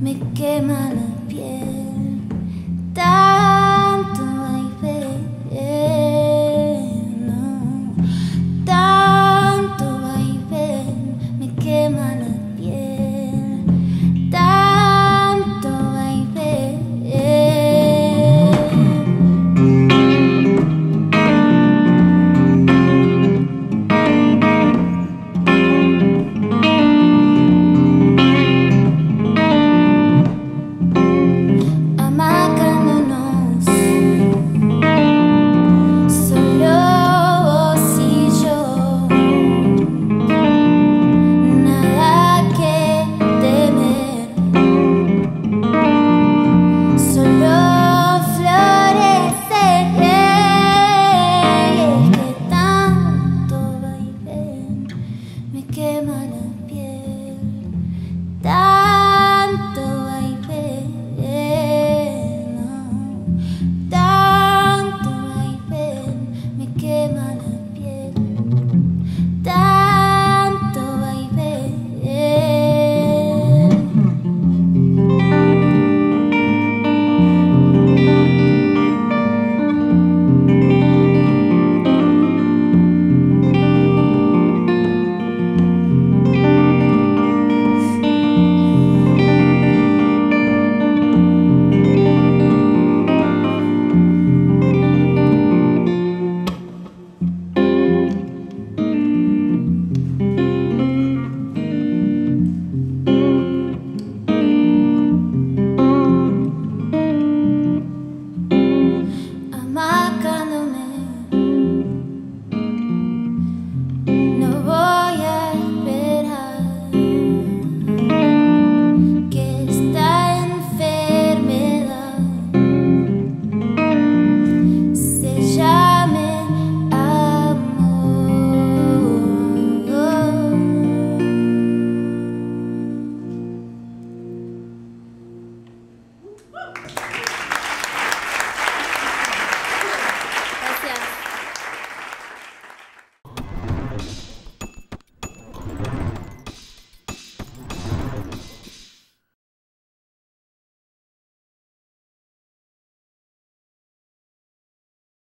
me quema la piel.